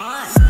on.